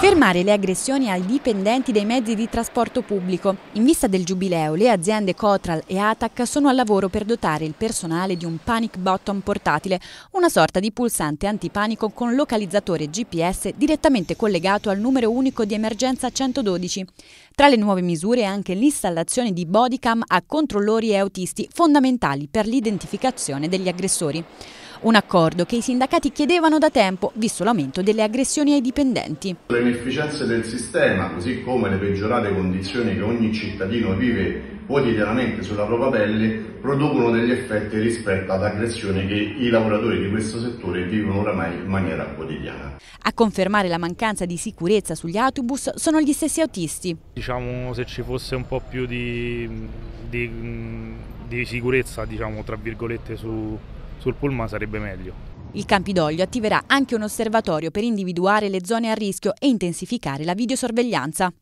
Fermare le aggressioni ai dipendenti dei mezzi di trasporto pubblico. In vista del giubileo, le aziende Cotral e Atac sono al lavoro per dotare il personale di un panic button portatile, una sorta di pulsante antipanico con localizzatore GPS direttamente collegato al numero unico di emergenza 112. Tra le nuove misure anche l'installazione di bodycam a controllori e autisti fondamentali per l'identificazione degli aggressori. Un accordo che i sindacati chiedevano da tempo, visto l'aumento delle aggressioni ai dipendenti. Le inefficienze del sistema, così come le peggiorate condizioni che ogni cittadino vive quotidianamente sulla propria pelle, producono degli effetti rispetto ad aggressioni che i lavoratori di questo settore vivono oramai in maniera quotidiana. A confermare la mancanza di sicurezza sugli autobus sono gli stessi autisti. Diciamo se ci fosse un po' più di, di, di sicurezza, diciamo, tra virgolette, su, sul pullman sarebbe meglio. Il Campidoglio attiverà anche un osservatorio per individuare le zone a rischio e intensificare la videosorveglianza.